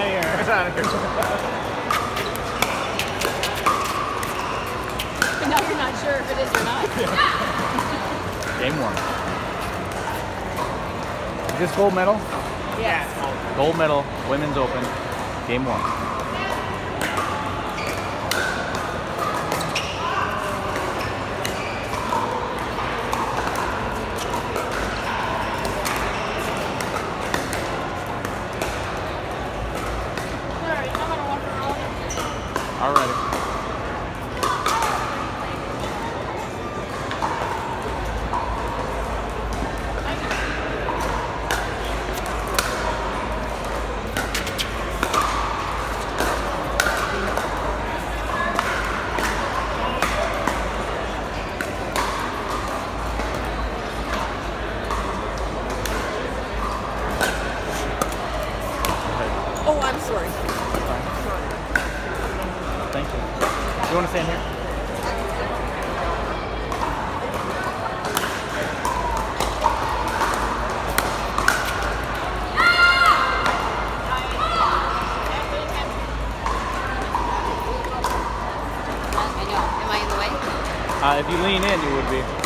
out of here. Get out of here. But now you're not sure if it is or not. Game one. Is this gold medal? Yes. Gold medal, women's open, game one. You lean in, you would be.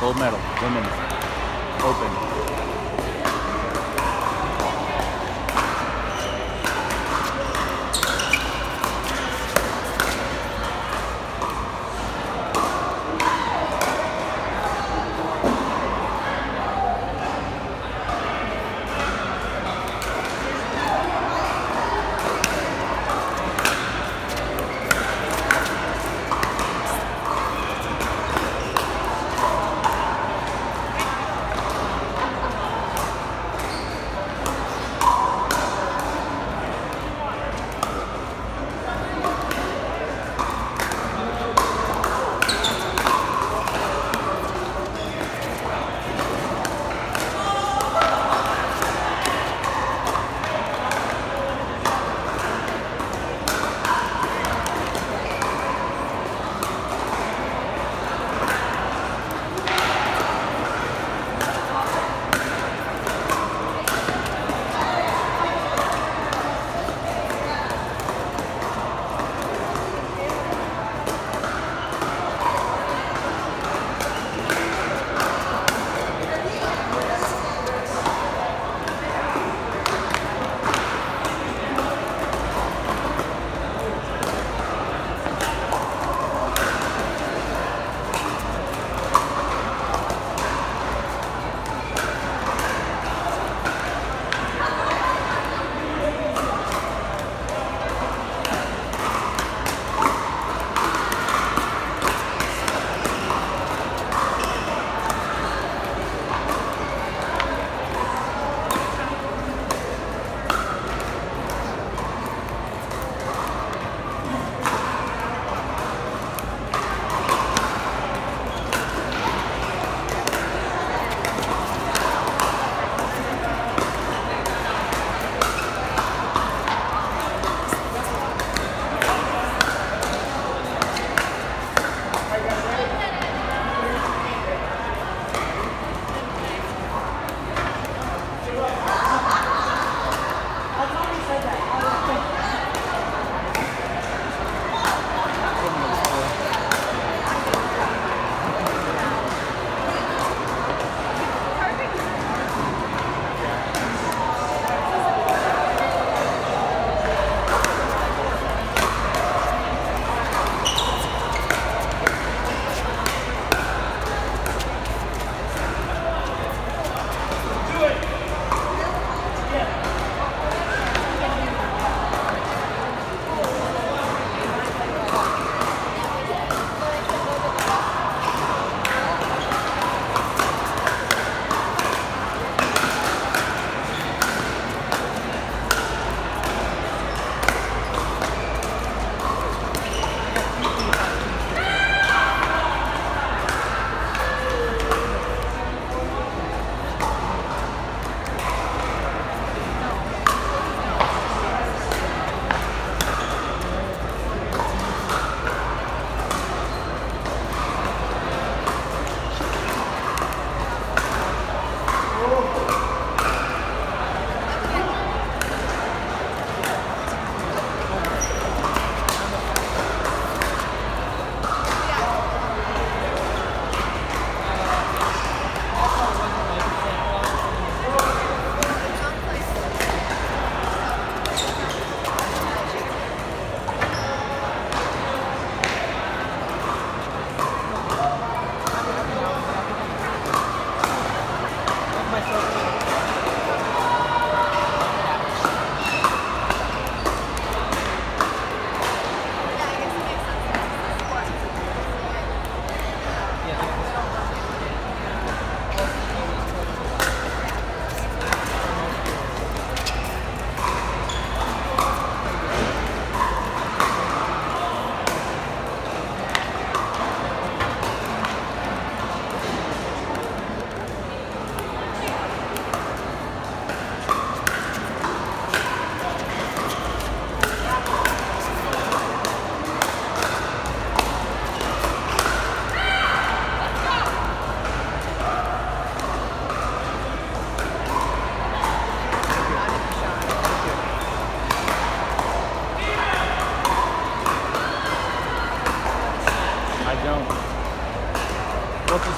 Gold medal, women's open.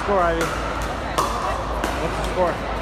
Score, Ivy? What's the score?